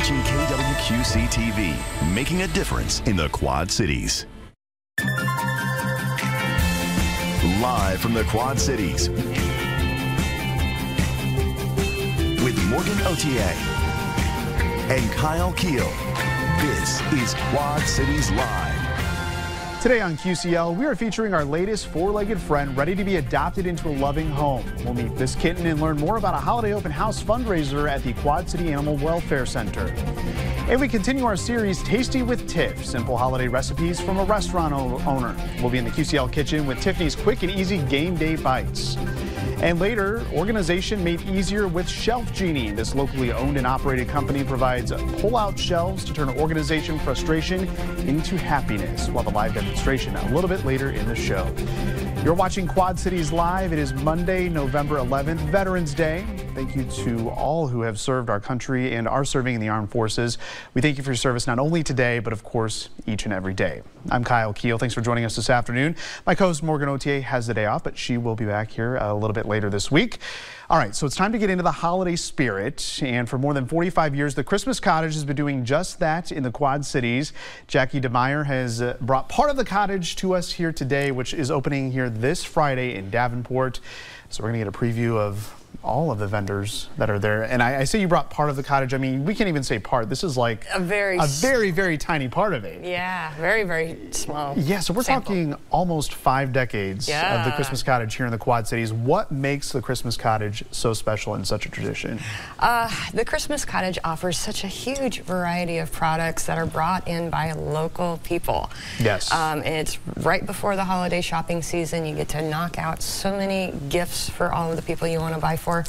watching KWQC TV, making a difference in the Quad Cities. Live from the Quad Cities with Morgan Otier and Kyle Keel. This is Quad Cities Live. Today on QCL, we are featuring our latest four-legged friend ready to be adopted into a loving home. We'll meet this kitten and learn more about a holiday open house fundraiser at the Quad City Animal Welfare Center. And we continue our series, Tasty with Tiff, simple holiday recipes from a restaurant owner. We'll be in the QCL kitchen with Tiffany's quick and easy game day bites. And later, organization made easier with Shelf Genie. This locally owned and operated company provides pull-out shelves to turn organization frustration into happiness. While the live demonstration a little bit later in the show. You're watching Quad Cities Live. It is Monday, November 11th, Veterans Day. Thank you to all who have served our country and are serving in the armed forces. We thank you for your service not only today, but of course, each and every day. I'm Kyle Keel. Thanks for joining us this afternoon. My co-host Morgan Otier has the day off, but she will be back here a little bit later this week. All right, so it's time to get into the holiday spirit. And for more than 45 years, the Christmas Cottage has been doing just that in the Quad Cities. Jackie DeMeyer has uh, brought part of the cottage to us here today, which is opening here this Friday in Davenport. So we're going to get a preview of all of the vendors that are there. And I, I, say you brought part of the cottage. I mean, we can't even say part. This is like a very, a very, very tiny part of it. Yeah, very, very small. Yeah, so we're sample. talking almost five decades yeah. of the Christmas cottage here in the Quad Cities. What makes the Christmas cottage so special and such a tradition? Uh, the Christmas cottage offers such a huge variety of products that are brought in by local people. Yes. Um, and it's right before the holiday shopping season. You get to knock out so many gifts for all of the people you want to buy for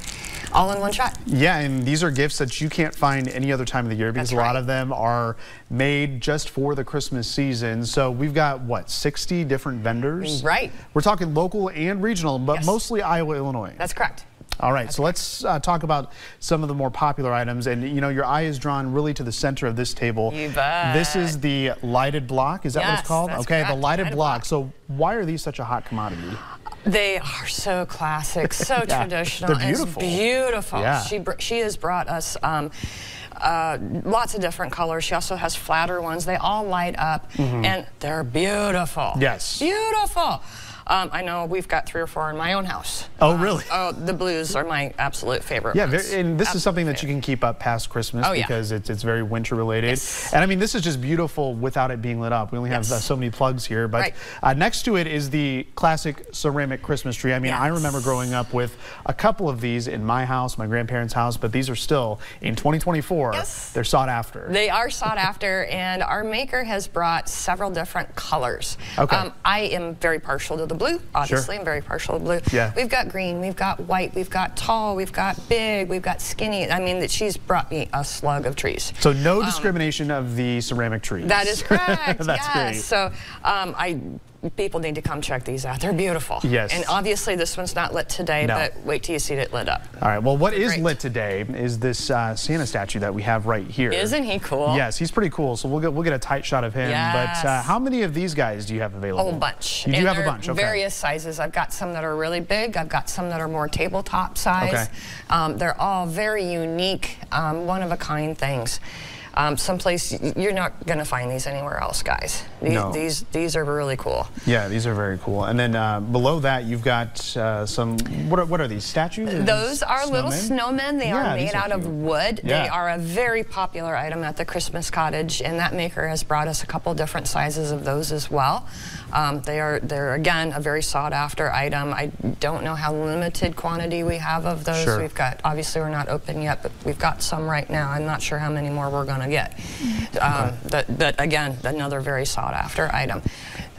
all in one shot. Yeah, and these are gifts that you can't find any other time of the year because That's a lot of them are made just for the Christmas season. So we've got, what, 60 different vendors? Right. We're talking local and regional, but yes. mostly Iowa, Illinois. That's correct. All right, so let's uh, talk about some of the more popular items. And, you know, your eye is drawn really to the center of this table. You bet. This is the lighted block. Is that yes, what it's called? okay, correct. the lighted, lighted block. block. So why are these such a hot commodity? They are so classic, so yeah, traditional. They're beautiful. It's beautiful. Yeah. She she has brought us um, uh, lots of different colors. She also has flatter ones. They all light up, mm -hmm. and they're beautiful. Yes. Beautiful. Um, I know we've got three or four in my own house. Oh, really? Um, oh, the blues are my absolute favorite. Yeah, very, and this absolute is something that favorite. you can keep up past Christmas oh, yeah. because it's, it's very winter related. Yes. And I mean, this is just beautiful without it being lit up. We only have yes. uh, so many plugs here, but right. uh, next to it is the classic ceramic Christmas tree. I mean, yes. I remember growing up with a couple of these in my house, my grandparents' house, but these are still in 2024. Yes. They're sought after. They are sought after, and our maker has brought several different colors. Okay. Um, I am very partial to the blue, obviously. Sure. I'm very partial to blue. Yeah. We've got green, we've got white, we've got tall, we've got big, we've got skinny. I mean, that she's brought me a slug of trees. So no discrimination um, of the ceramic trees. That is correct. That's yes. great. So um, I people need to come check these out. They're beautiful. Yes. And obviously this one's not lit today, No. but wait till you see it lit up. All right. Well, what is great. lit today is this uh, Santa statue that we have right here. Isn't he cool? Yes, he's pretty cool. So we'll get we'll get a tight shot of him. Yes. But uh, how many of these guys do you have available? A whole bunch. You do And have a bunch. Okay. Various sizes. I've got some that are really big. I've got some that are more tabletop size. Okay. Um, they're all very unique, um, one of a kind things. Um, someplace you're not going to find these anywhere else, guys. These, No. these these are really cool. Yeah, these are very cool. And then uh, below that, you've got uh, some. What are, what are these statues? Those are little snowmen. They Yeah, are made are out of wood. Yeah. They are a very popular item at the Christmas cottage, and that maker has brought us a couple different sizes of those as well. Um, they are they're again a very sought after item. I don't know how limited quantity we have of those. Sure. We've got obviously we're not open yet, but we've got some right now. I'm not sure how many more we're going to get. Um, but, but again, another very sought after item.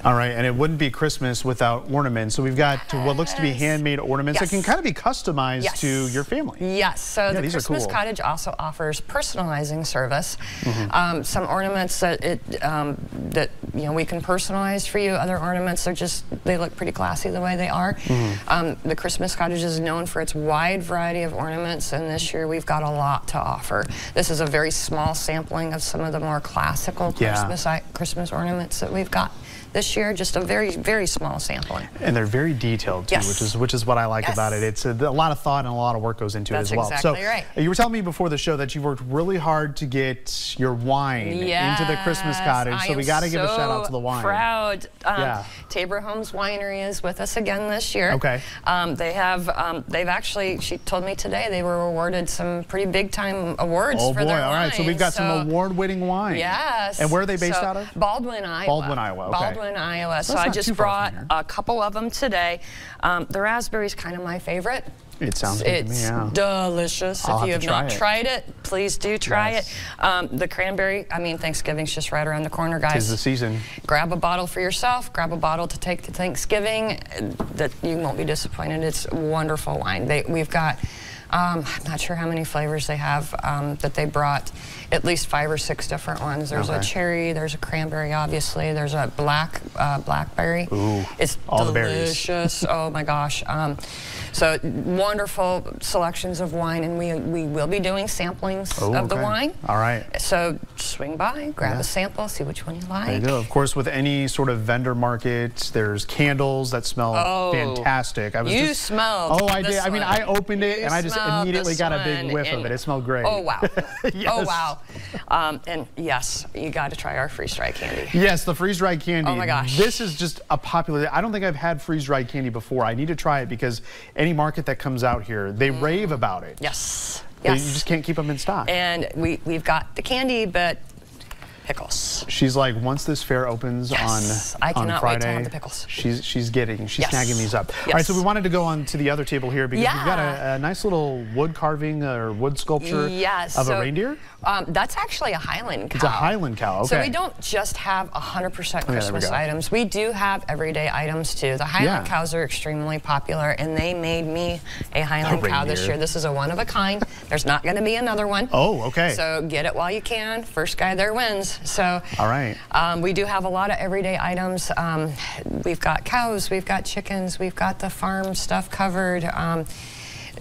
All right, and it wouldn't be Christmas without ornaments. So we've got what looks to be handmade ornaments that can kind of be customized Yes. to your family. Yes, so Yeah, the these are Christmas cool. Cottage also offers personalizing service. Mm-hmm. Um, some ornaments that it um, that you know we can personalize for you. Other ornaments are just they look pretty classy the way they are. Mm-hmm. Um, the Christmas Cottage is known for its wide variety of ornaments, and this year we've got a lot to offer. This is a very small sampling of some of the more classical Yeah. Christmas Christmas ornaments that we've got this year, just a very, very small sampling. And they're very detailed too, Yes. which is which is what I like Yes. about it. It's a, a lot of thought and a lot of work goes into That's it as well. exactly so right. you were telling me before the show that you worked really hard to get your wine into the Christmas cottage. I so we got to give a shout out to the wine. Proud. Um, Yeah. Tabor Homes Winery is with us again this year. Okay. Um, they have. Um, they've actually. She told me today they were awarded some pretty big time awards Oh for boy! All right, so we've got so- some award-winning wine. Yes. And where are they based So, out of? Baldwin, Iowa. Baldwin, Iowa, okay. Baldwin, Iowa. So That's I just brought a couple of them today. Um, the raspberry is kind of my favorite. It sounds to me, It's yeah. delicious. I'll if you have have to try not it. tried it, please do try Yes. it. Um, the cranberry, I mean, Thanksgiving's just right around the corner, guys. Tis the season. Grab a bottle for yourself. Grab a bottle to take to Thanksgiving. That you won't be disappointed. It's wonderful wine. They, we've got. Um, I'm not sure how many flavors they have um, that they brought. At least five or six different ones. There's a cherry. There's a cranberry, obviously. There's a black uh, blackberry. Ooh, it's all the berries. delicious. oh my gosh. Um, so wonderful selections of wine, and we we will be doing samplings Oh, of the wine. All right. So swing by, grab Yeah. a sample, see which one you like. There you go. Of course, with any sort of vendor market, there's candles that smell Oh, fantastic. I was you just, smelled Oh, I did. this I mean. I opened it You and I just immediately got a big whiff of it. It smelled great. Oh wow! Oh wow! Um, and yes, you got to try our freeze dried candy. Yes, the freeze dried candy. Oh my gosh. This is just a popular. I don't think I've had freeze dried candy before. I need to try it because any market that comes out here, they rave about it. Mm. Yes. They- Yes. You just can't keep them in stock. and we we've got the candy, but pickles. She's like, once this fair opens Yes, on I on cannot wait Friday, to have the pickles. she's she's getting she's Yes. snagging these up. All right, so we wanted to go on to the other table here because we've got a, a nice little wood carving or wood sculpture Yes. of so, a reindeer. Um, that's actually a Highland cow. It's a Highland cow. okay. So we don't just have 100% Oh, there we Christmas items. We do have everyday items too. The Highland Yeah. cows are extremely popular, and they made me a Highland cow this year. This is a one of a kind. There's not going to be another one. Oh, okay. So get it while you can. First guy there wins. So. All right. Um, we do have a lot of everyday items. Um, we've got cows, we've got chickens, we've got the farm stuff covered. Um,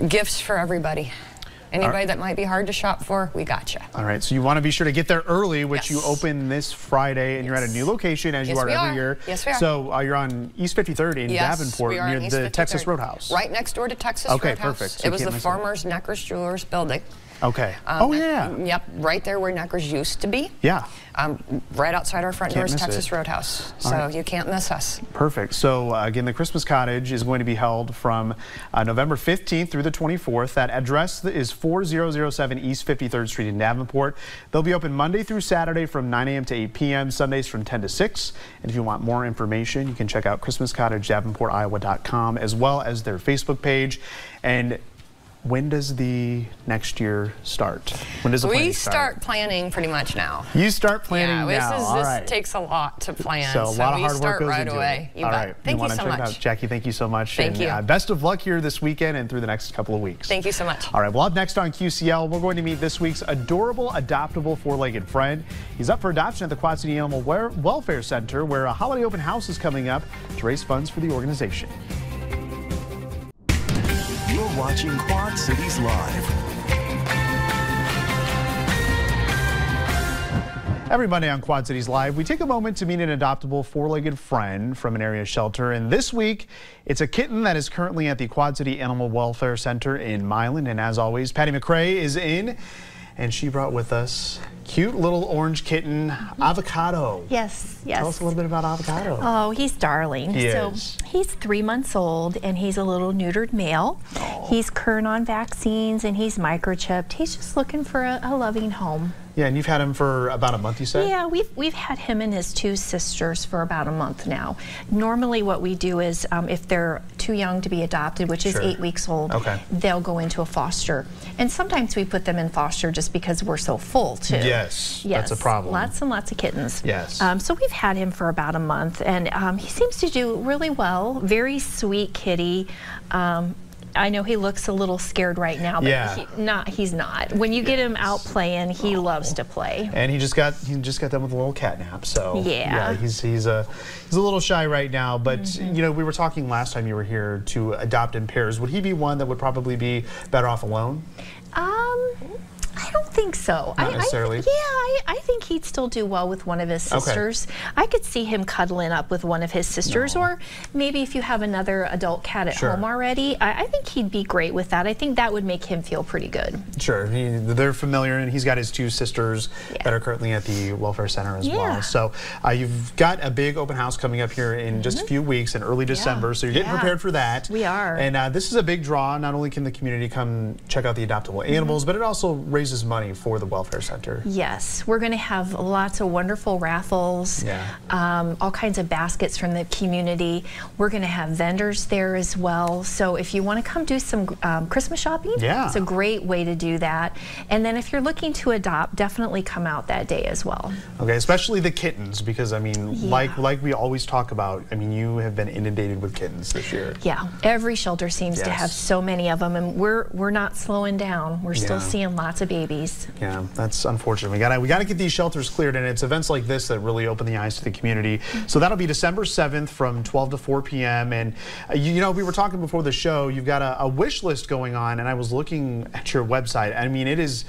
gifts for everybody. Anybody that might be hard to shop for, we got you. All right, so you want to be sure to get there early, which you open this Friday, and you're at a new location as you are every are. year. Yes, we are. So uh, you're on East 53rd in Yes, Davenport near the Texas 53rd. Roadhouse. Right next door to Texas Okay, Roadhouse. perfect. So it was the former's Neckers Jewelers building. Okay. Um, oh yeah. Yep, right there where Neckers used to be. Yeah. Um, right outside our front Can't door is Texas it. Roadhouse. So right. you can't miss us. Perfect. So uh, again, the Christmas Cottage is going to be held from uh, November 15th through the 24th. That address is 4007 East 53rd Street in Davenport. They'll be open Monday through Saturday from 9 a.m. to 8 p.m. Sundays from 10 to 6. And if you want more information, you can check out ChristmasCottageDavenportIowa.com as well as their Facebook page. And when does the next year start? When does the We planning start planning pretty much now. You start planning yeah, now. this, is, All this right. takes a lot to plan. So a lot of hard work goes right into away. it. You All right, Thank you so much. Jackie, thank you so much. Thank and, you. Uh, best of luck here this weekend and through the next couple of weeks. Thank you so much. All right, well, up next on QCL, we're going to meet this week's adorable adoptable four-legged friend. He's up for adoption at the Quad City Animal Welfare Center, where a holiday open house is coming up to raise funds for the organization. Watching Quad Cities Live. Every Monday on Quad Cities Live, we take a moment to meet an adoptable four-legged friend from an area shelter. And this week, it's a kitten that is currently at the Quad City Animal Welfare Center in Milan. And as always, Patty McRae is in, and she brought with us cute little orange kitten, Avocado. Yes, yes. Tell us a little bit about Avocado. Oh, he's darling. He so is. he's three months old and he's a little neutered male. Oh. He's current on vaccines and he's microchipped. He's just looking for a, a loving home. Yeah, and you've had him for about a month, you said? Yeah, we've we've had him and his two sisters for about a month now. Normally, what we do is um, if they're too young to be adopted, which is Sure. eight weeks old, Okay. they'll go into a foster. And sometimes we put them in foster just because we're so full too. Yes, that's a problem. Lots and lots of kittens. Yes. Um, so we've had him for about a month, and um, he seems to do really well. Very sweet kitty. Um, I know he looks a little scared right now, but Yeah. he, not. He's not. When you get him out playing, he loves to play. And he just got he just got done with a little cat nap, so Yeah. he's he's a he's a little shy right now. But Mm-hmm. you know, we were talking last time you were here to adopt in pairs. Would he be one that would probably be better off alone? Um, I don't think so. Not I, necessarily. I, yeah, I, I think he'd still do well with one of his sisters. I could see him cuddling up with one of his sisters, or maybe if you have another adult cat at Sure. home already, I, I think he'd be great with that. I think that would make him feel pretty good. Sure, he, they're familiar, and he's got his two sisters Yeah. that are currently at the welfare center as Yeah. well. So uh, you've got a big open house coming up here in just a few weeks in early December. So you're getting Mm-hmm. Yeah. prepared for that. We are. And uh, this is a big draw. Not only can the community come check out the adoptable Mm-hmm. animals, but it also raises money for the welfare center. Yes, we're going to have lots of wonderful raffles, Yeah. um, all kinds of baskets from the community. We're going to have vendors there as well. So if you want to come do some um, Christmas shopping, Yeah. it's a great way to do that. And then if you're looking to adopt, definitely come out that day as well. Okay, especially the kittens, because I mean, Yeah. like like we always talk about. I mean, you have been inundated with kittens this year. Yeah, every shelter seems to have so many of them, and we're we're not slowing down. We're still Yeah. seeing lots of babies. Yeah, that's unfortunate. We got to we got to get these shelters cleared, and it's events like this that really open the eyes to the community. So that'll be December seventh from 12 to 4 p.m. And uh, you, you know, we were talking before the show. You've got a, a wish list going on, and I was looking at your website. I mean, it is.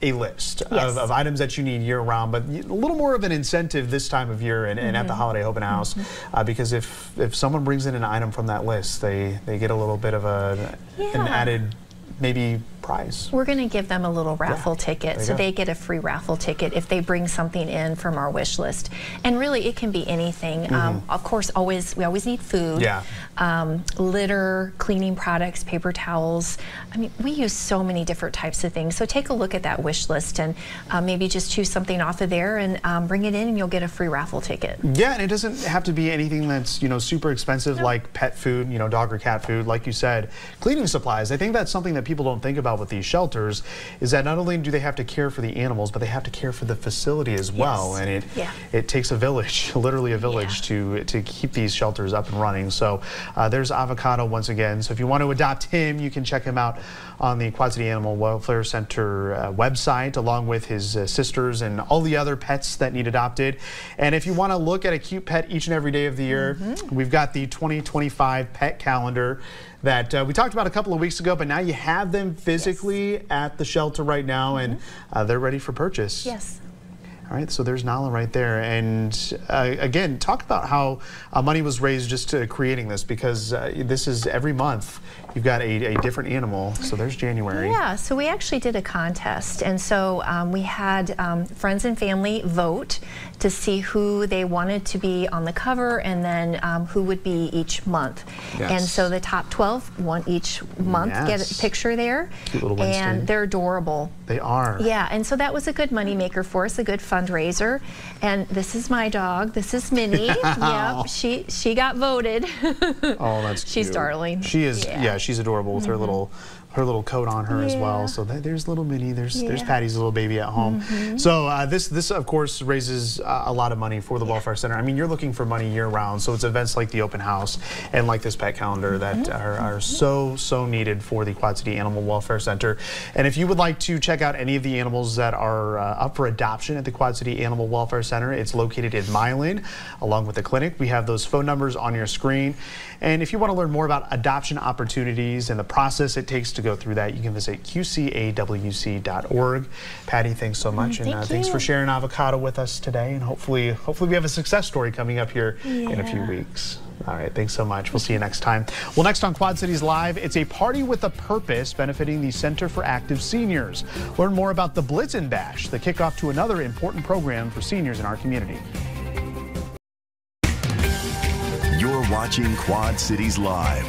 A list Yes. of, of items that you need year round, but a little more of an incentive this time of year and, and at the Mm-hmm. holiday open house, uh, because if if someone brings in an item from that list, they they get a little bit of a an added maybe prize. We're going to give them a little raffle ticket, so go. they get a free raffle ticket if they bring something in from our wish list. And really, it can be anything. Um, of course, always we always need food. Mm-hmm. Yeah. Um, litter, cleaning products, paper towels. I mean, we use so many different types of things. So take a look at that wish list and uh, maybe just choose something off of there and um, bring it in, and you'll get a free raffle ticket. Yeah, and it doesn't have to be anything that's, you know, super expensive like pet food, you know, dog or cat food, like you said. Cleaning supplies. I think that's something that people don't think about with these shelters is that not only do they have to care for the animals, but they have to care for the facility as well. And it Yeah. it takes a village, literally a village Yeah. to to keep these shelters up and running. So uh, there's Avocado once again. So if you want to adopt him, you can check him out on the Quad City Animal Welfare Center uh, website, along with his uh, sisters and all the other pets that need adopted. And if you want to look at a cute pet each and every day of the year, Mm-hmm. we've got the 2025 pet calendar that uh, we talked about a couple of weeks ago, but now you have them physically at the shelter right now, and uh, they're ready for purchase. Yes. All right, so there's Nala right there. And uh, again, talk about how uh, money was raised just to creating this because uh, this is every month you've got a, a different animal. So there's January. Yeah, so we actually did a contest, and so um, we had um, friends and family vote to see who they wanted to be on the cover, and then um, who would be each month. Yes. And so the top 12 one each month get a picture there, Cute little Winston. and they're adorable. They are. Yeah, and so that was a good money maker for us, a good fundraiser. And this is my dog. This is Minnie. yep, she she got voted. Oh, that's She's cute. darling. She is. Yeah, Yeah. Mm-hmm. she's adorable with her little her little coat on her as well. So th- there's little Minnie. There's there's Yeah. Mm-hmm. Patty's little baby at home. So uh, this this of course raises uh, a lot of money for the welfare center. I mean, you're looking for money year round. So it's events like the open house and like this pet calendar that Mm-hmm. are, are so so needed for the Quad City Animal Welfare Center. And if you would like to check out any of the animals that are uh, up for adoption at the Quad City Animal Welfare Center, it's located in Milan, along with the clinic. We have those phone numbers on your screen. And if you want to learn more about adoption opportunities and the process it takes to go through that, you can visit qcawc.org. Patty, thanks so much, and thank uh, thanks for sharing avocado with us today. And hopefully, hopefully we have a success story coming up here in a few weeks. All right, thanks so much. We'll see you next time. Well, next on Quad Cities Live, it's a party with a purpose benefiting the Center for Active Seniors. Learn more about the Blitzen Bash, the kickoff to another important program for seniors in our community. Watching Quad Cities Live.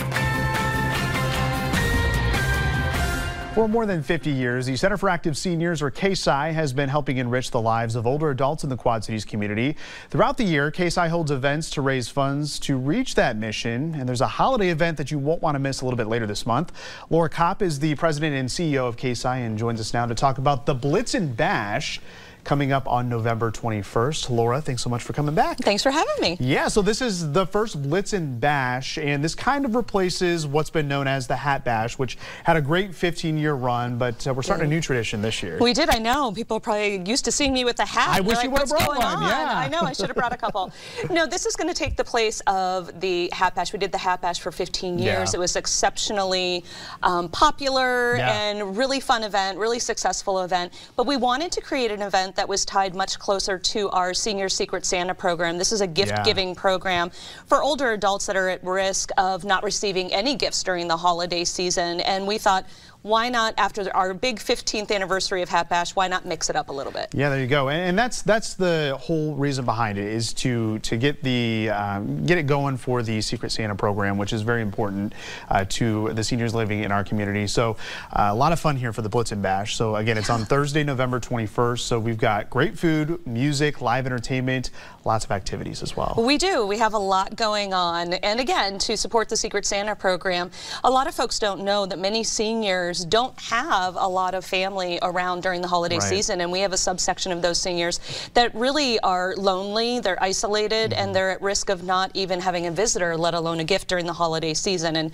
For more than 50 years, the Center for Active Seniors, or CASI, has been helping enrich the lives of older adults in the Quad Cities community. Throughout the year, CASI holds events to raise funds to reach that mission, and there's a holiday event that you won't want to miss a little bit later this month. Laura Kopp is the president and CEO of CASI and joins us now to talk about the Blitzen Bash. Coming up on November 21st. Laura, thanks so much for coming back. Thanks for having me. Yeah, so this is the first Blitz Blitzen Bash, and this kind of replaces what's been known as the Hat Bash, which had a great 15-year run, but uh, we're starting a new tradition this year. We did, I know. People are probably used to seeing me with the hat. I wish like, you would have brought going one, on? yeah. I know, I should have brought a couple. no, this is going to take the place of the Hat Bash. We did the Hat Bash for 15 years. Yeah. It was exceptionally um, popular Yeah. and really fun event, really successful event. But we wanted to create an event that was tied much closer to our Senior Secret Santa program. This is a gift-giving program for older adults that are at risk of not receiving any gifts during the holiday season. And we thought, why not, after our big 15th anniversary of Hat Bash, why not mix it up a little bit? Yeah, there you go, and, and that's that's the whole reason behind it is to to get the um, get it going for the Secret Santa program, which is very important uh, to the seniors living in our community. So uh, a lot of fun here for the Blitzen Bash. So again, it's on Thursday, November 21st. So we've got great food, music, live entertainment, lots of activities as well. We do. We have a lot going on. And again, to support the Secret Santa program, a lot of folks don't know that many seniors don't have a lot of family around during the holiday Right. season. And we have a subsection of those seniors that really are lonely, they're isolated, Mm-hmm. and they're at risk of not even having a visitor, let alone a gift during the holiday season. And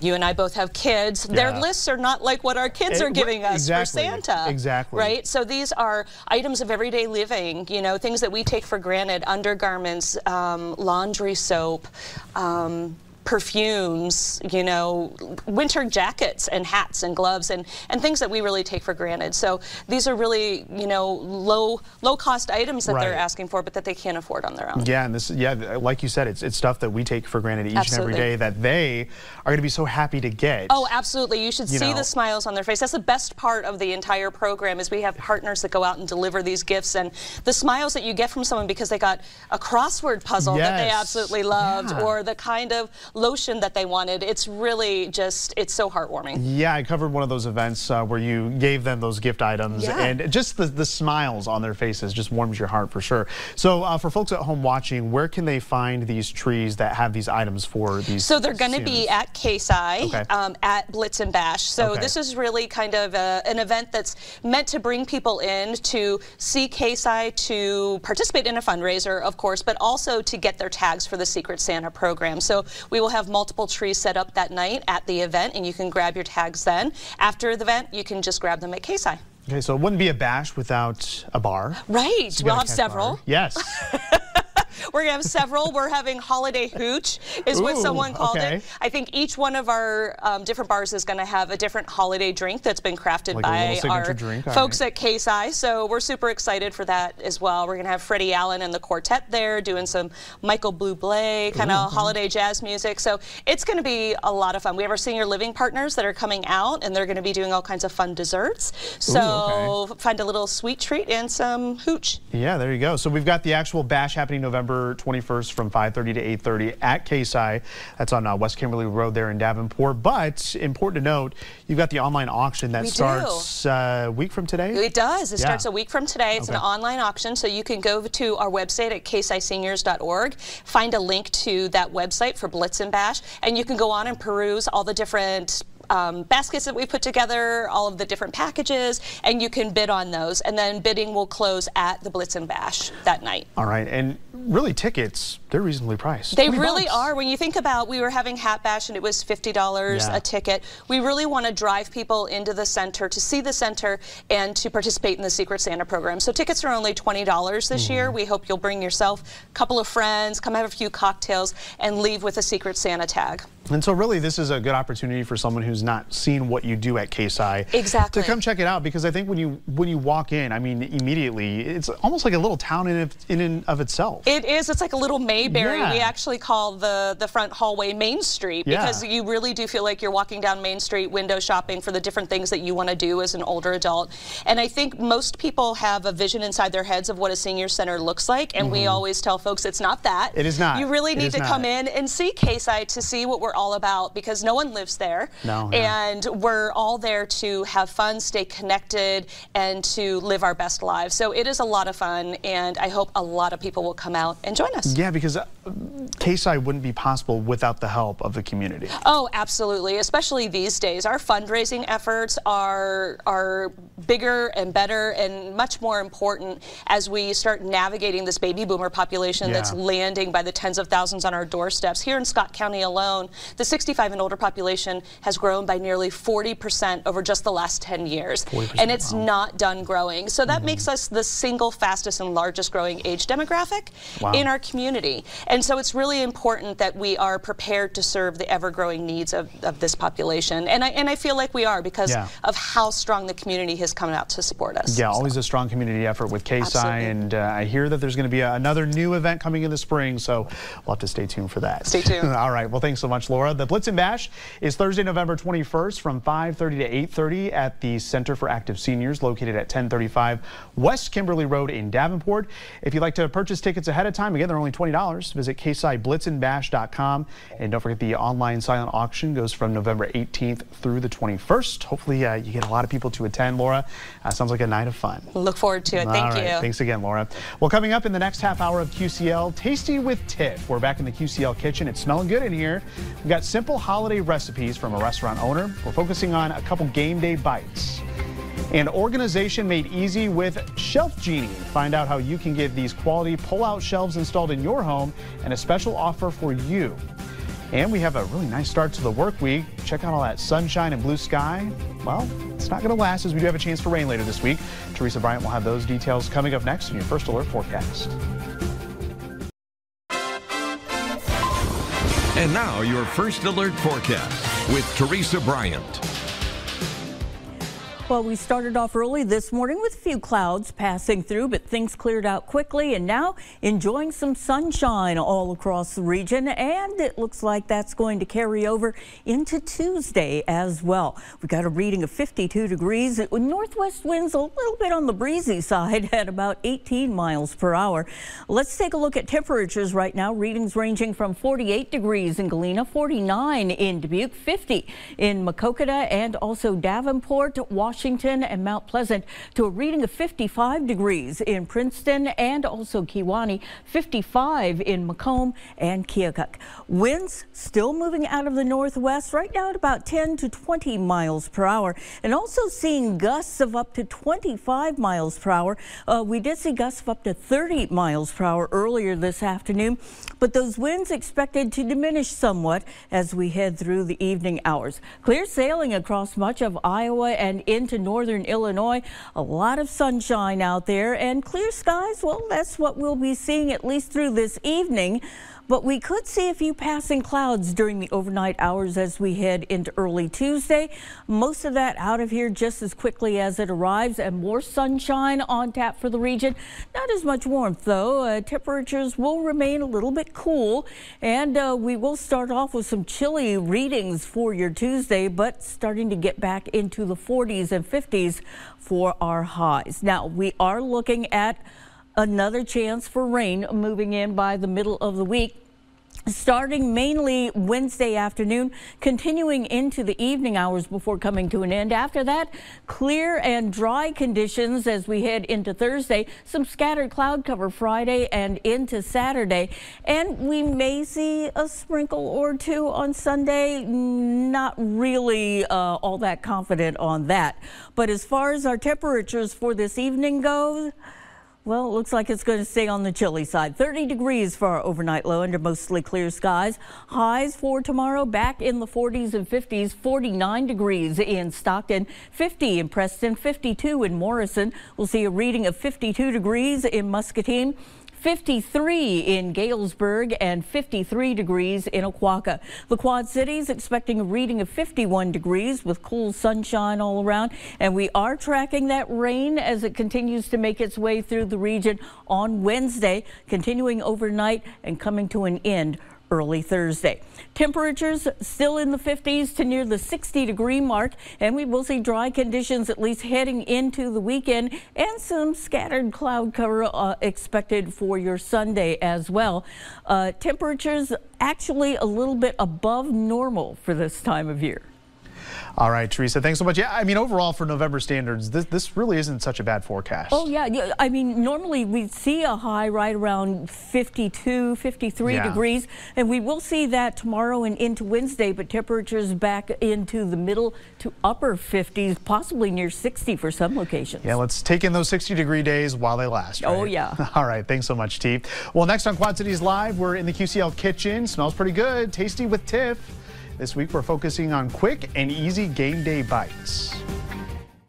you and I both have kids. Their lists are not like what our kids Eh, are giving us exactly. for Santa. Exactly. Right? So these are items of everyday living, you know, things that we take for granted, undergarments, um, laundry soap, um, perfumes, you know, winter jackets and hats and gloves and, and things that we really take for granted. So these are really, you know, low low cost items that they're asking for, but that they can't afford on their own. Yeah, and this, yeah, like you said, it's, it's stuff that we take for granted each Absolutely. and every day that they are going to be so happy to get. Oh, absolutely. You should You see know. the smiles on their face. That's the best part of the entire program is we have partners that go out and deliver these gifts and the smiles that you get from someone because they got a crossword puzzle that they absolutely loved Yeah. or the kind of lotion that they wanted. It's really just, it's so heartwarming. Yeah, I covered one of those events uh, where you gave them those gift items, Yeah. and just the, the smiles on their faces just warms your heart for sure. So, uh, for folks at home watching, where can they find these trees that have these items for these? So they're going to be at CASI, Okay. um, at Blitzen Bash. So Okay. this is really kind of a, an event that's meant to bring people in to see CASI, to participate in a fundraiser, of course, but also to get their tags for the Secret Santa program. So we will have multiple trees set up that night at the event, and you can grab your tags then. After the event, you can just grab them at CASI. Okay, so it wouldn't be a bash without a bar. Right. We'll have several. bar. Yes. We're gonna have several. We're having holiday hooch, is what someone called okay. it. I think each one of our um, different bars is gonna have a different holiday drink that's been crafted Like by our drink, folks right. at CASI. So we're super excited for that as well. We're gonna have Freddie Allen and the quartet there doing some Michael Blue Bublé kind of holiday jazz music. So it's gonna be a lot of fun. We have our senior living partners that are coming out, and they're gonna be doing all kinds of fun desserts. So find a little sweet treat and some hooch. Yeah, there you go. So we've got the actual bash happening November 21st from 5:30 to 8:30 at CASI. That's on uh, West Kimberly Road there in Davenport. But important to note, you've got the online auction that We starts uh, a week from today. It does. It Yeah. starts a week from today. It's an online auction, so you can go to our website at casiseniors.org, find a link to that website for Blitzen Bash, and you can go on and peruse all the different um, baskets that we put together, all of the different packages, and you can bid on those. And then bidding will close at the Blitzen Bash that night. All right, and really tickets, they're reasonably priced. They really bucks. are. When you think about, we were having Hat Bash and it was fifty dollars Yeah. a ticket. We really want to drive people into the center to see the center and to participate in the Secret Santa program. So tickets are only twenty dollars this year. Mm-hmm. We hope you'll bring yourself a couple of friends, come have a few cocktails, and leave with a Secret Santa tag. And so really this is a good opportunity for someone who's not seen what you do at CASI Exactly. to come check it out because I think when you when you walk in, I mean immediately it's almost like a little town in in and of itself. It is. It's like a little Mayberry. Yeah. We actually call the the front hallway Main Street Yeah. because you really do feel like you're walking down Main Street, window shopping for the different things that you want to do as an older adult. And I think most people have a vision inside their heads of what a senior center looks like, and we always tell folks it's not that. Mm-hmm. It is not. You really need to not. come in and see CASI to see what we're all about because no one lives there. No, no. And we're all there to have fun, stay connected, and to live our best lives. So it is a lot of fun, and I hope a lot of people will come out and join us. Yeah, because CASI wouldn't be possible without the help of the community. Oh, absolutely, especially these days. Our fundraising efforts are, are bigger and better and much more important as we start navigating this baby boomer population yeah. that's landing by the tens of thousands on our doorsteps. Here in Scott County alone, the 65 and older population has grown by nearly 40% over just the last 10 years. And it's wow. not done growing. So that mm -hmm. makes us the single fastest and largest growing age demographic wow. in our community. And so it's really important that we are prepared to serve the ever-growing needs of, of this population. And I, and I feel like we are because yeah. of how strong the community has come out to support us. Yeah, so. always a strong community effort with CASI. And uh, I hear that there's going to be a, another new event coming in the spring, so we'll have to stay tuned for that. Stay tuned. All right. Well, thanks so much, Laura. The Blitzen Bash is Thursday, November 21st from 5.30 to 8.30 at the Center for Active Seniors located at 1035 West Kimberly Road in Davenport. If you'd like to purchase tickets ahead of time, again, they're only $20. Visit casiblitzenbash.com. And don't forget the online silent auction goes from November 18th through the 21st. Hopefully uh, you get a lot of people to attend, Laura. Uh, sounds like a night of fun. Look forward to it. All Thank right. you. Thanks again, Laura. Well, coming up in the next half hour of QCL, Tasty with Tiff. We're back in the QCL kitchen. It's smelling good in here. We've got simple holiday recipes from a restaurant owner. We're focusing on a couple game day bites. An organization made easy with Shelf Genie. Find out how you can get these quality pull-out shelves installed in your home and a special offer for you. And we have a really nice start to the work week. Check out all that sunshine and blue sky. Well, it's not going to last as we do have a chance for rain later this week. Teresa Bryant will have those details coming up next in your First Alert forecast. And now your First Alert forecast with Teresa Bryant. Well, we started off early this morning with a few clouds passing through, but things cleared out quickly and now enjoying some sunshine all across the region. And it looks like that's going to carry over into Tuesday as well. We got a reading of 52 degrees. Northwest winds a little bit on the breezy side at about 18 miles per hour. Let's take a look at temperatures right now. Readings ranging from 48 degrees in Galena, 49 in Dubuque, 50 in Maquoketa and also Davenport, Washington. Washington and Mount Pleasant to a reading of 55 degrees in Princeton and also Kewanee, 55 in Macomb and Keokuk. Winds still moving out of the northwest right now at about 10 to 20 miles per hour and also seeing gusts of up to 25 miles per hour. Uh, we did see gusts of up to 30 miles per hour earlier this afternoon, but those winds expected to diminish somewhat as we head through the evening hours. Clear sailing across much of Iowa and in into northern Illinois. A lot of sunshine out there and clear skies. Well, that's what we'll be seeing at least through this evening but we could see a few passing clouds during the overnight hours as we head into early Tuesday. Most of that out of here just as quickly as it arrives and more sunshine on tap for the region. Not as much warmth though. Uh, temperatures will remain a little bit cool and uh, we will start off with some chilly readings for your Tuesday, but starting to get back into the 40s and 50s for our highs. Now we are looking at Another chance for rain moving in by the middle of the week starting mainly Wednesday afternoon, continuing into the evening hours before coming to an end. After that, clear and dry conditions as we head into Thursday. Some scattered cloud cover Friday and into Saturday. And we may see a sprinkle or two on Sunday. Not really uh, all that confident on that. But as far as our temperatures for this evening goes, well, it looks like it's going to stay on the chilly side. 30 degrees for our overnight low under mostly clear skies. Highs for tomorrow back in the 40s and 50s. 49 degrees in Stockton, 50 in Preston, 52 in Morrison. We'll see a reading of 52 degrees in Muscatine. 53 in Galesburg and 53 degrees in Oquawka. The Quad Cities expecting a reading of 51 degrees with cool sunshine all around. And we are tracking that rain as it continues to make its way through the region on Wednesday, continuing overnight and coming to an end early Thursday. Temperatures still in the 50s to near the 60 degree mark, and we will see dry conditions at least heading into the weekend and some scattered cloud cover uh, expected for your Sunday as well. Uh, temperatures actually a little bit above normal for this time of year. All right, Teresa, thanks so much. Yeah, I mean, overall for November standards, this, this really isn't such a bad forecast. Oh, yeah. I mean, normally we see a high right around 52, 53 yeah. degrees, and we will see that tomorrow and into Wednesday, but temperatures back into the middle to upper 50s, possibly near 60 for some locations. Yeah, let's take in those 60 degree days while they last. Oh, right? Oh, yeah. All right, thanks so much, T. Well, next on Quad Cities Live, we're in the QCL kitchen. Smells pretty good. Tasty with Tiff. This week we're focusing on quick and easy game day bites.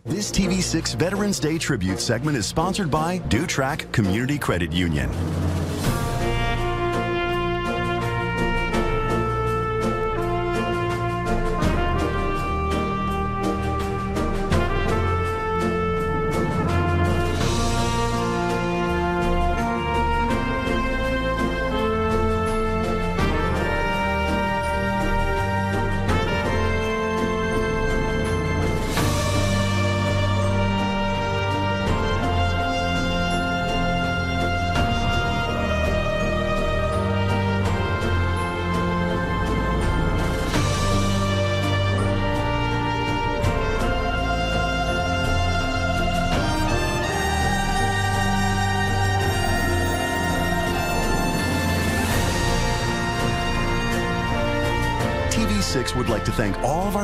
This TV6 Veterans Day tribute segment is sponsored by DuTrac Community Credit Union.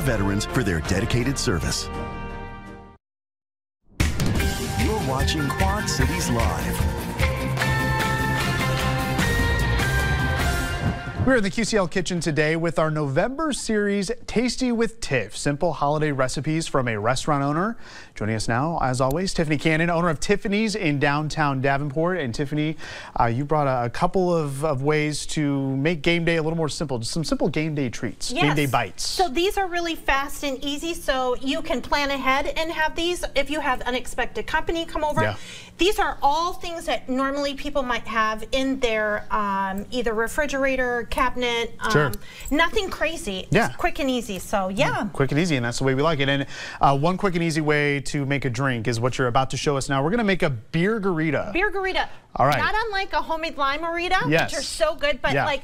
Veterans for their dedicated service. You're watching Quad Cities Live. We're in the QCL kitchen today with our November series, Tasty with Tiff, simple holiday recipes from a restaurant owner. Joining us now, as always, Tiffany Cannon, owner of Tiffany's in downtown Davenport. And Tiffany, uh, you brought a, a couple of, of, ways to make game day a little more simple, just some simple game day treats, yes. game day bites. So these are really fast and easy, so you can plan ahead and have these if you have unexpected company come over. Yeah. These are all things that normally people might have in their um, either refrigerator, cabinet. Um, sure. Nothing crazy. Yeah. Just quick and easy. So yeah. Quick and easy, and that's the way we like it. And uh, one quick and easy way to make a drink is what you're about to show us now. We're going to make a beer garita. Beer garita. All right. Not unlike a homemade lime-a-rita, yes. which are so good, but yeah. like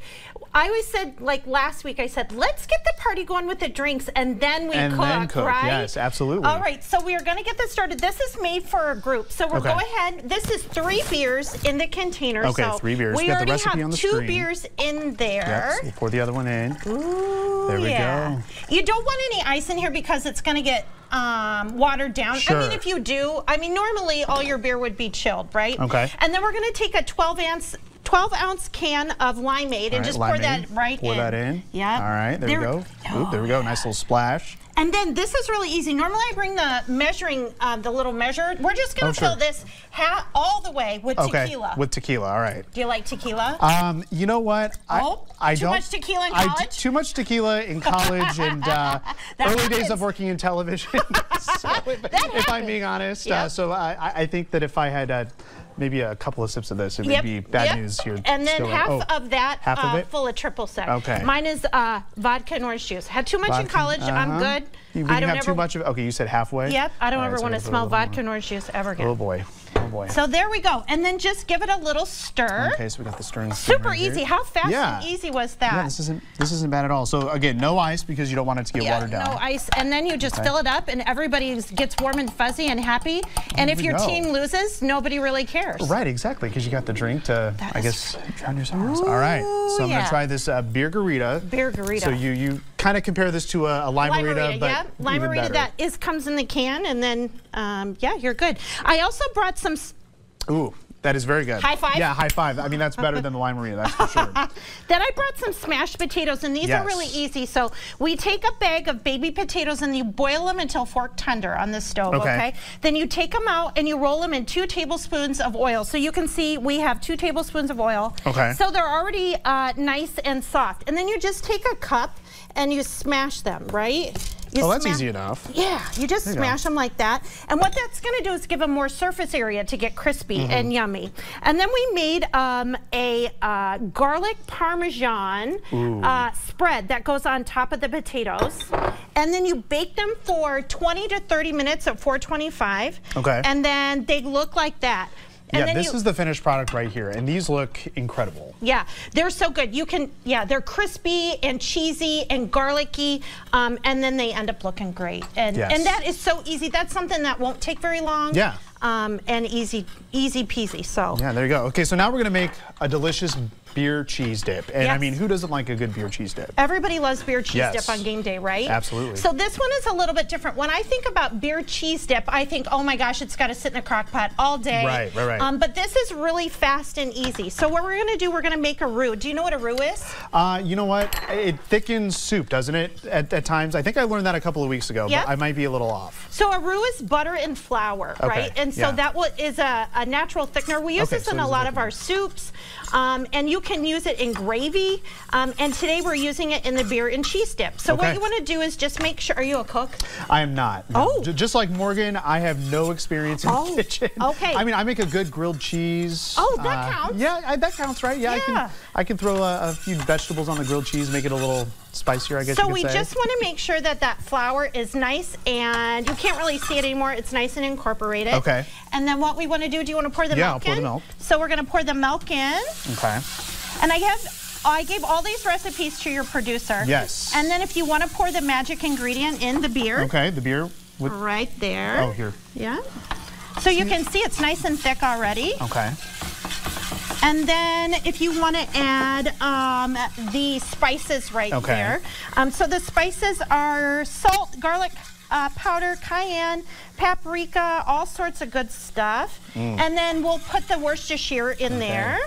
I always said, like last week, I said, let's get the party going with the drinks and then we and cook, then cook. right? Yes, absolutely. All right, so we are going to get this started. This is made for a group. So we'll okay. go ahead. This is three beers in the container. Okay, so three beers. We Got already have two screen. beers in there. Yep, so pour the other one in. Ooh, there we yeah. go. You don't want any ice in here because it's going to get um, watered down. Sure. I mean, if you do, I mean, normally all your beer would be chilled, right? Okay. And then we're going to take a 12 ounce 12 ounce can of limeade and right, just limeade. pour that right pour in. Pour that in. Yeah. All right, there, there we go. Oh, Oop, there we go. Nice little splash. And then this is really easy. Normally I bring the measuring, uh, the little measure. We're just going to oh, fill sure. this all the way with okay. tequila. With tequila, all right. Do you like tequila? Um, you know what? Oh, I, I too don't. much tequila in college? too much tequila in college and uh, early happens. days of working in television. so if, if I'm being honest, uh, yep. uh, so I, I think that if I had uh, maybe a couple of sips of this. It yep. would be bad yep. news here. And then half oh, of that half of uh, it? full of triple sec. Okay. Mine is uh, vodka and orange juice. Had too much vodka, in college. Uh -huh. I'm good. You, I don't have ever, too much of Okay, you said halfway? Yep. I don't All ever right, want to smell vodka and orange juice ever again. Oh boy. Oh boy. So there we go. And then just give it a little stir. Okay, so we got the stirring. Super right easy. Here. How fast yeah. and easy was that? Yeah, this isn't this isn't bad at all. So again, no ice because you don't want it to get yeah, watered down. No ice. And then you just okay. fill it up and everybody gets warm and fuzzy and happy. And if your go. team loses, nobody really cares. Right, exactly, because you got the drink to, that I guess, drown your sorrows. All right, so I'm yeah. gonna try this uh, beer garita. Beer garita. So you you kind of compare this to a, a lime-a-rita, but yeah, lime-a-rita that is comes in the can, and then um, yeah, you're good. I also brought some. Ooh. That is very good. High five? Yeah, high five. I mean, that's better than the lime-a-rita, that's for sure. then I brought some smashed potatoes, and these yes. are really easy. So we take a bag of baby potatoes and you boil them until fork tender on the stove, okay. okay? Then you take them out and you roll them in two tablespoons of oil. So you can see we have two tablespoons of oil. Okay. So they're already uh, nice and soft. And then you just take a cup and you smash them, right? You oh, that's easy enough. Yeah, you just smash them like that. And what that's going to do is give them more surface area to get crispy mm -hmm. and yummy. And then we made um, a uh, garlic parmesan uh, spread that goes on top of the potatoes. And then you bake them for 20 to 30 minutes at 425. Okay. And then they look like that. And yeah, this you, is the finished product right here, and these look incredible. Yeah, they're so good. You can, yeah, they're crispy and cheesy and garlicky, um, and then they end up looking great. And yes. and that is so easy. That's something that won't take very long. Yeah. Um, and easy, easy peasy. So. Yeah, there you go. Okay, so now we're gonna make a delicious beer cheese dip. And yes. I mean, who doesn't like a good beer cheese dip? Everybody loves beer cheese yes. dip on game day, right? Absolutely. So this one is a little bit different. When I think about beer cheese dip, I think, oh my gosh, it's got to sit in a crock pot all day. Right, right, right. Um, but this is really fast and easy. So what we're going to do, we're going to make a roux. Do you know what a roux is? Uh, you know what? It thickens soup, doesn't it, at, at, times? I think I learned that a couple of weeks ago, yep. but I might be a little off. So a roux is butter and flour, okay. right? And so yeah. that is a, a, natural thickener. We use okay, this so in a lot of our soups, um, and you can use it in gravy. Um, and today we're using it in the beer and cheese dip. So okay. what you want to do is just make sure, are you a cook? I am not. No. Oh. J just like Morgan, I have no experience in oh. the kitchen. Okay. I mean, I make a good grilled cheese. Oh, that uh, counts. Yeah, I, that counts, right? Yeah, yeah, I can I can throw a, a, few vegetables on the grilled cheese, make it a little spicier, I guess So we say. just want to make sure that that flour is nice and you can't really see it anymore. It's nice and incorporated. Okay. And then what we want to do, do you want to pour the yeah, milk in? Yeah, pour the milk. So we're going to pour the milk in. Okay. And I have I gave all these recipes to your producer. Yes. And then if you want to pour the magic ingredient in the beer. Okay, the beer. Right there. Oh, here. Yeah. So you can see it's nice and thick already. Okay. And then if you want to add um, the spices right okay. there. Um, so the spices are salt, garlic, uh, powder, cayenne, paprika, all sorts of good stuff. Mm. And then we'll put the Worcestershire in okay. there.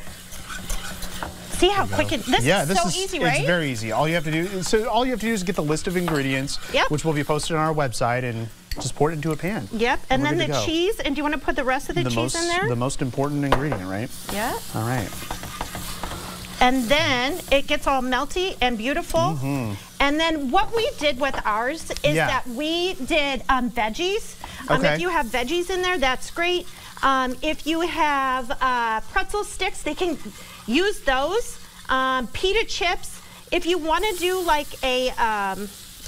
See how quick it, this yeah, is this so is, easy, right? It's very easy. All you have to do, so all you have to do is get the list of ingredients, yep. which will be posted on our website and just pour it into a pan. Yep, and, and then the cheese, and do you want to put the rest of the, the cheese most, in there? The most important ingredient, right? Yeah. All right. And then it gets all melty and beautiful. Mm -hmm. And then what we did with ours is yeah. that we did um, veggies. Um, okay. If you have veggies in there, that's great. Um, if you have uh, pretzel sticks, they can use those. Um, pita chips. If you want to do like a, um,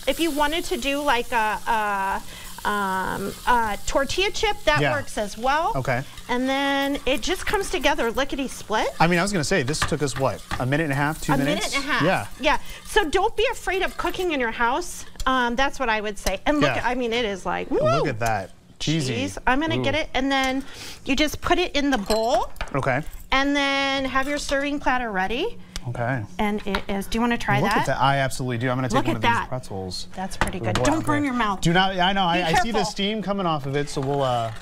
if you wanted to do like a, a um, uh, tortilla chip, that yeah. works as well. Okay. And then it just comes together lickety split. I mean, I was going to say, this took us what, a minute and a half, two a minutes? A minute and a half. Yeah. Yeah. So don't be afraid of cooking in your house. Um, that's what I would say. And look, yeah. at, I mean, it is like, woo! Look at that. Cheesy. Cheese. I'm going to get it. And then you just put it in the bowl. Okay. And then have your serving platter ready. Okay. And it is, do you want to try Look that? At that? I absolutely do. I'm going to take Look one of that. these pretzels. That's pretty good. Don't burn your mouth. Do not, I know, I, I, see the steam coming off of it, so we'll, uh,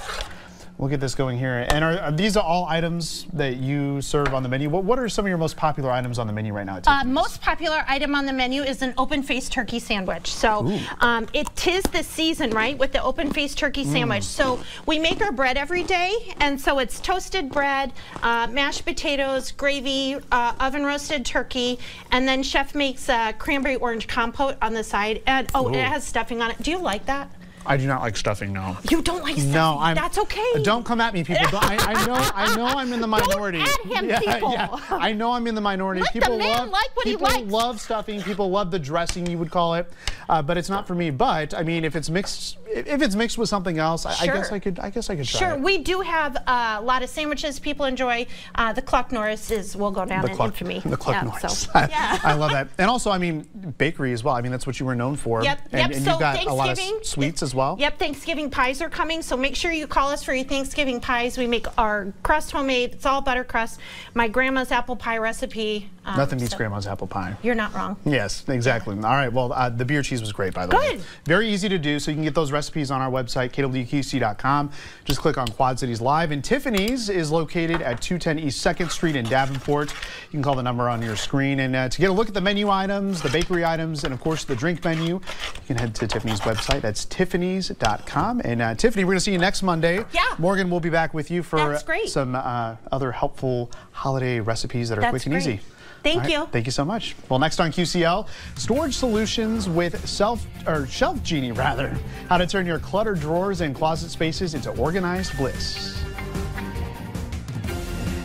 We'll get this going here. And are, are, these are all items that you serve on the menu? What, what are some of your most popular items on the menu right now? Uh, most popular item on the menu is an open-faced turkey sandwich. So um, it is the season, right, with the open-faced turkey mm. sandwich. So we make our bread every day, and so it's toasted bread, uh, mashed potatoes, gravy, uh, oven-roasted turkey, and then chef makes a cranberry orange compote on the side. And oh, Ooh. it has stuffing on it. Do you like that? I do not like stuffing. No. You don't like stuffing. No, I'm. That's okay. Don't come at me, people. I, I, know. I know. I'm in the minority. Don't at him, yeah, people. Yeah. I know I'm in the minority. Let people the man love. like what people he likes. love stuffing. People love the dressing. You would call it, uh, but it's not for me. But I mean, if it's mixed, if it's mixed with something else, sure. I, I, guess I could. I guess I could try Sure. It. We do have uh, a lot of sandwiches people enjoy. Uh, the Cluck Norris is will go down the in Cluck, infamy. The Cluck yeah, Norris. So, yeah. I love that. And also, I mean, bakery as well. I mean, that's what you were known for. Yep. And, yep. and so you've got a lot of sweets as well. Yep. Thanksgiving Thanksgiving pies are coming, so make sure you call us for your Thanksgiving pies. We make our crust homemade. It's all butter crust. My grandma's apple pie recipe. Um, Nothing beats so grandma's apple pie. You're not wrong. Yes, exactly. All right, well, uh, the beer cheese was great, by the Good. way. Very easy to do, so you can get those recipes on our website, kwqc.com. Just click on Quad Cities Live. And Tiffany's is located at 210 East 2nd Street in Davenport. You can call the number on your screen. And uh, to get a look at the menu items, the bakery items, and of course the drink menu, you can head to Tiffany's website. That's tiffany's.com. And uh, Tiffany, we're going to see you next Monday. Yeah. Morgan will be back with you for some uh, other helpful holiday recipes that are That's quick and great. easy. Thank right, you. Thank you so much. Well, next on QCL, storage solutions with self or shelf genie rather. How to turn your cluttered drawers and closet spaces into organized bliss.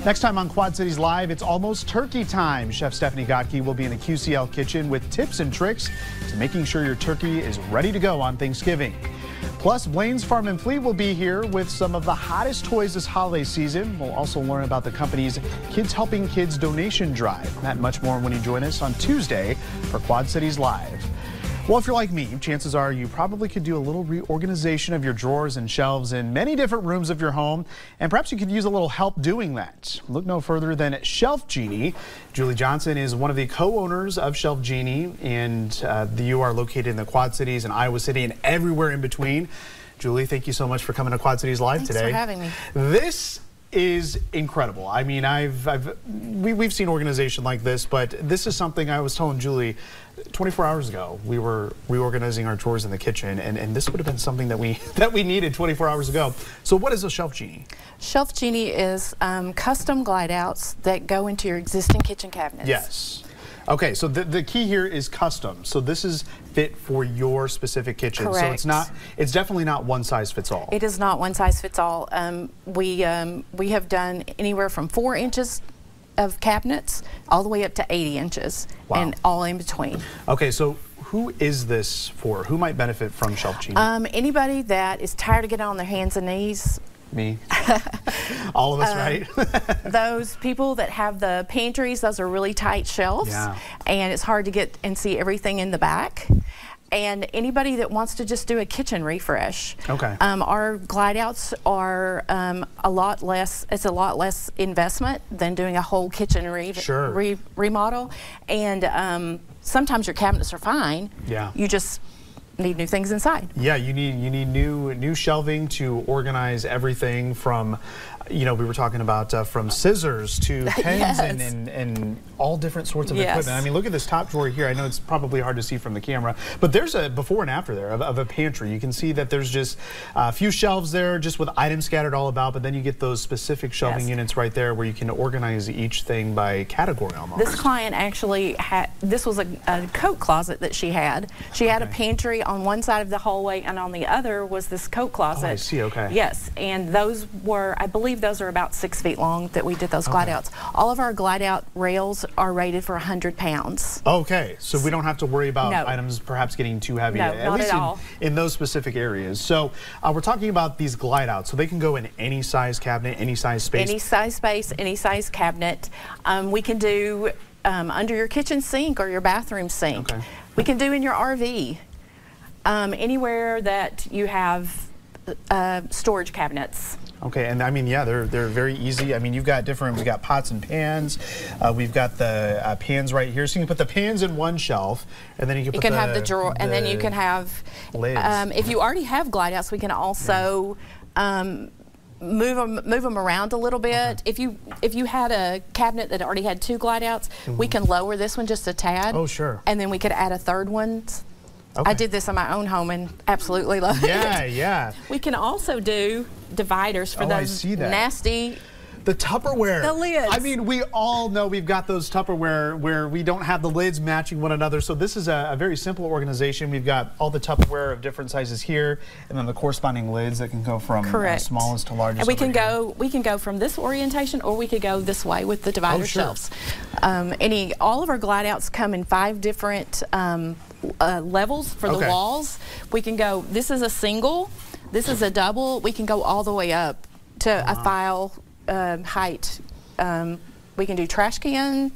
Next time on Quad Cities Live, it's almost turkey time. Chef Stephanie Gottke will be in the QCL kitchen with tips and tricks to making sure your turkey is ready to go on Thanksgiving. Plus, Blaine's Farm and Fleet will be here with some of the hottest toys this holiday season. We'll also learn about the company's Kids Helping Kids donation drive. That much more when you join us on Tuesday for Quad Cities Live. Well, if you're like me, chances are you probably could do a little reorganization of your drawers and shelves in many different rooms of your home, and perhaps you could use a little help doing that. Look no further than Shelf Genie. Julie Johnson is one of the co-owners of Shelf Genie, and uh, the, you are located in the Quad Cities and Iowa City and everywhere in between. Julie, thank you so much for coming to Quad Cities Live today. Thanks for having me. This is incredible. I mean, I've, I've we, we've seen organization like this, but this is something I was telling Julie 24 hours ago. We were reorganizing our chores in the kitchen, and, and this would have been something that we that we needed 24 hours ago. So, what is a Shelf Genie? Shelf Genie is um, custom glide outs that go into your existing kitchen cabinets. Yes. Okay, so the, the key here is custom. So this is fit for your specific kitchen. Correct. So it's not, it's definitely not one size fits all. It is not one size fits all. Um, we um, we have done anywhere from four inches of cabinets all the way up to 80 inches Wow. and all in between. Okay, so who is this for? Who might benefit from Shelf Genie? Um, anybody that is tired of getting on their hands and knees, Me. All of us, Um, right? those people that have the pantries, those are really tight shelves, Yeah. and it's hard to get and see everything in the back. And anybody that wants to just do a kitchen refresh, Okay. um, our glide outs are um, a lot less. It's a lot less investment than doing a whole kitchen re- Sure. re- remodel. And um, sometimes your cabinets are fine. Yeah. You just need new things inside. Yeah, you need you need new new shelving to organize everything from, you know, we were talking about uh, from scissors to pens and, Yes. and and all different sorts of Yes. equipment. I mean, look at this top drawer here. I know it's probably hard to see from the camera, but there's a before and after there of, of a pantry. You can see that there's just a few shelves there, just with items scattered all about. But then you get those specific shelving Yes. units right there where you can organize each thing by category almost. This client actually had, this was a, a coat closet that she had. She had a pantry on one side of the hallway and on the other was this coat closet. Oh, I see, okay. Yes, and those were, I believe those are about six feet long that we did those glide outs. All of our glide out rails are rated for 100 pounds. Okay, so we don't have to worry about No. items perhaps getting too heavy, No, at not least at in, all. in those specific areas. So uh, we're talking about these glide outs, so they can go in any size cabinet, any size space. Any size space, any size cabinet. Um, we can do um, under your kitchen sink or your bathroom sink. Okay. We can do in your RV. Um, anywhere that you have uh, storage cabinets. Okay, and I mean, yeah, they're they're very easy. I mean, you've got different. We've got pots and pans. Uh, we've got the uh, pans right here, so you can put the pans in one shelf, and then you can You put can the, have the drawer, and then you can have. lids. Um, if you already have glide outs, we can also. Um, Move them, move 'em around a little bit. If you if you had a cabinet that already had two glide outs, we can lower this one just a tad. Mm-hmm. Oh, sure. And then we could add a third one. Okay. I did this in my own home and absolutely love Yeah, it. yeah. Yeah. We can also do dividers for Oh, I those see that. nasty. The Tupperware. The lids. I mean, we all know we've got those Tupperware where we don't have the lids matching one another. So this is a, a very simple organization. We've got all the Tupperware of different sizes here, and then the corresponding lids that can go from uh, Correct. smallest to largest. And we can here. go we can go from this orientation or we could go this way with the divider Oh, sure. shelves. Um, any all of our glide outs come in five different um, uh, levels for Okay. the walls. We can go this is a single, this is a double, we can go all the way up to a file um, height. Um, we can do trash can,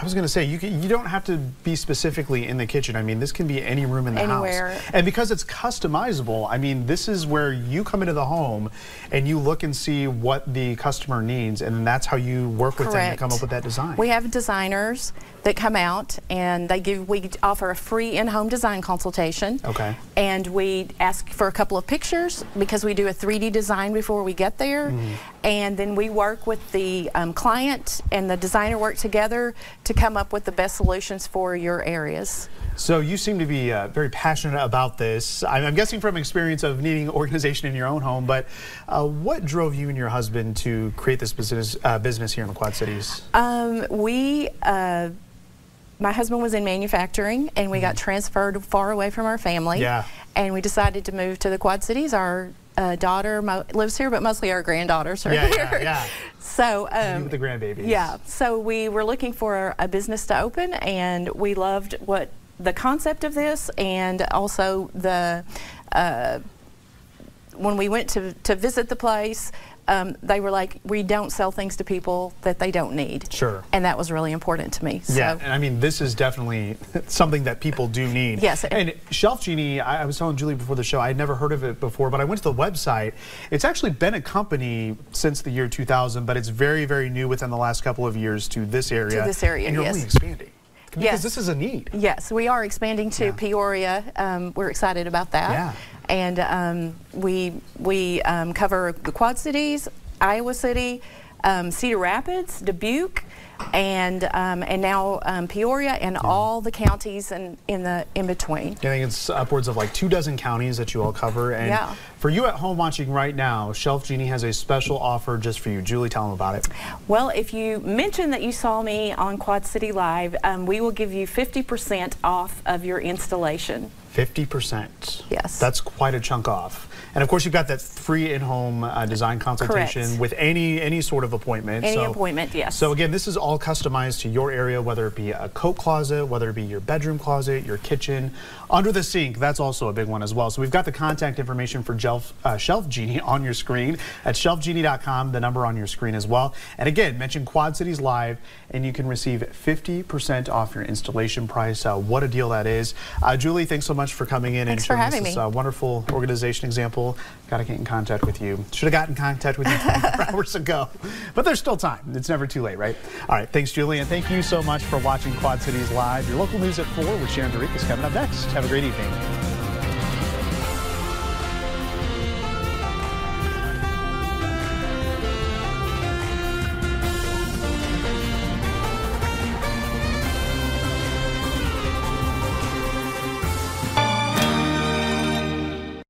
I was going to say you can, you don't have to be specifically in the kitchen. I mean, this can be any room in the Anywhere. house. And because it's customizable, I mean, this is where you come into the home and you look and see what the customer needs, and that's how you work with them to come up with that design. We have designers that come out and they give we offer a free in-home design consultation. Okay. And we ask for a couple of pictures because we do a 3D design before we get there. Mm-hmm. And then we work with the um, client and the designer work together to come up with the best solutions for your areas. So you seem to be uh, very passionate about this. I'm, I'm guessing from experience of needing organization in your own home. But uh, what drove you and your husband to create this business uh, business here in the Quad Cities? Um, we, uh, my husband was in manufacturing, and we got transferred far away from our family. Mm-hmm. Yeah. And we decided to move to the Quad Cities. Our uh, daughter mo- lives here, but mostly our granddaughters are Yeah, here. yeah, yeah. So, um, with the grandbabies. yeah. So we were looking for a business to open, and we loved what the concept of this, and also the. Uh, when we went to, to visit the place, um, they were like, we don't sell things to people that they don't need. Sure. And that was really important to me. Yeah, and I mean, this is definitely something that people do need. Yes. And Shelf Genie, I, I was telling Julie before the show, I had never heard of it before, but I went to the website. It's actually been a company since the year 2000, but it's very, very new within the last couple of years to this area. To this area, And you're yes. only expanding. Because Yes. this is a need. Yes, we are expanding to Yeah. Peoria. Um, we're excited about that. Yeah. And um, we we um, cover the Quad Cities, Iowa City, um, Cedar Rapids, Dubuque, and um, and now um, Peoria, and all the counties and in the in between. I think it's upwards of like two dozen counties that you all cover. And Yeah. for you at home watching right now, Shelf Genie has a special offer just for you. Julie, tell them about it. Well, if you mention that you saw me on Quad City Live, um, we will give you 50% off of your installation. 50%. Yes. That's quite a chunk off. And of course, you've got that free in-home uh, design consultation Correct. with any any sort of appointment. Any appointment, yes. So again, this is all customized to your area, whether it be a coat closet, whether it be your bedroom closet, your kitchen, under the sink. That's also a big one as well. So we've got the contact information for Shelf, uh, Shelf Genie on your screen at shelfgenie.com. The number on your screen as well. And again, mention Quad Cities Live, and you can receive 50% off your installation price. Uh, what a deal that is! Uh, Julie, thanks so much for coming in Thanks and for showing us having this me. uh, wonderful organization example. Got to get in contact with you. Should have gotten in contact with you 24 hours ago, but there's still time. It's never too late, right? All right, thanks, Julie, and thank you so much for watching Quad Cities Live. Your local news at 4 with Sharon DeRick is coming up next. Have a great evening.